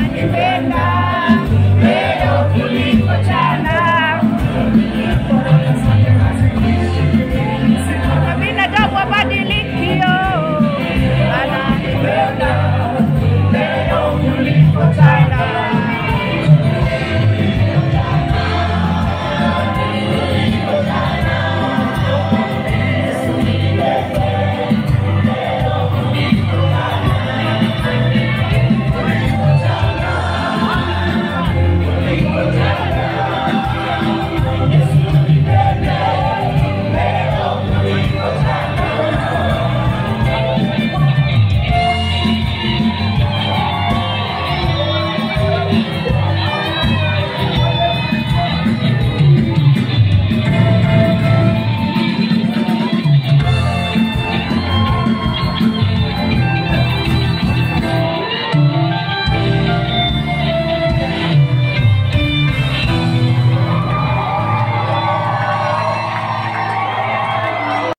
manifesta.